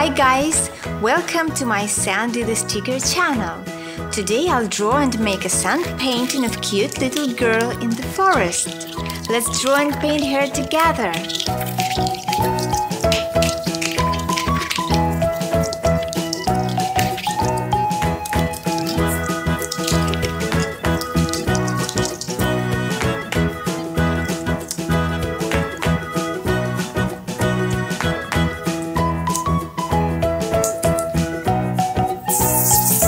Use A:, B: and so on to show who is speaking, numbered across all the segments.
A: Hi guys, welcome to my Sandy the Sticker channel. Today I'll draw and make a sand painting of cute little girl in the forest. Let's draw and paint her together. The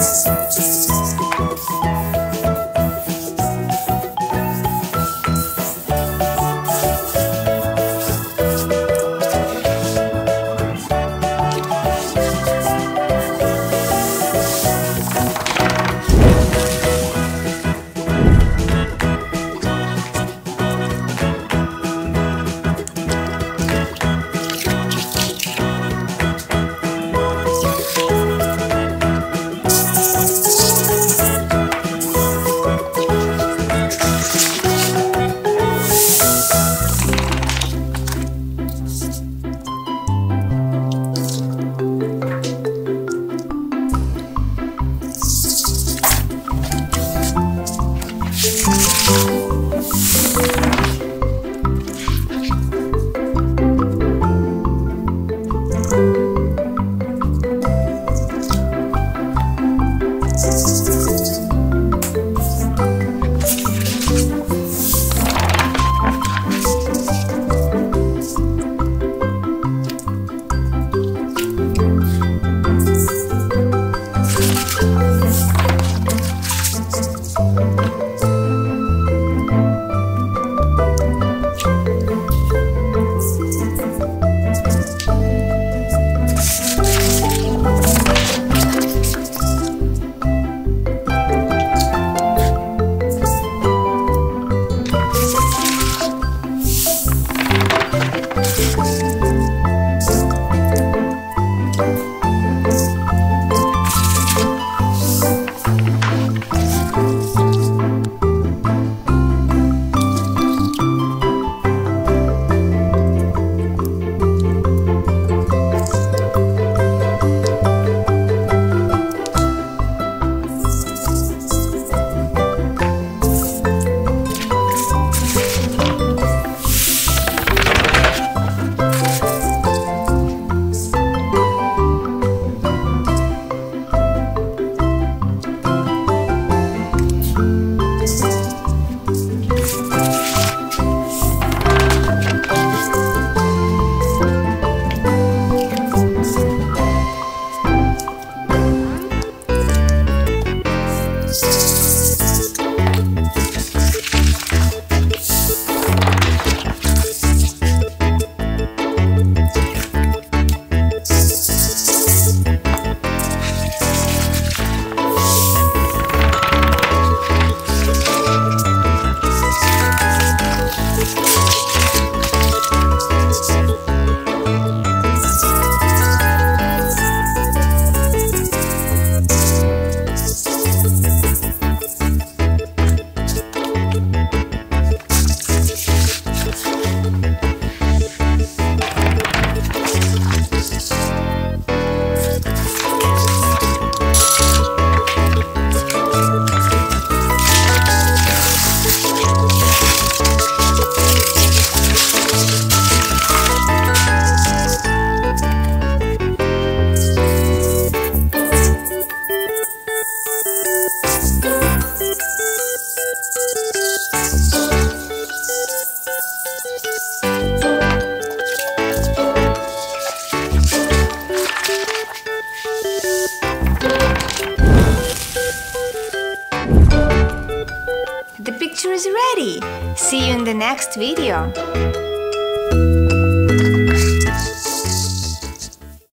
A: picture is ready. See you in the next video.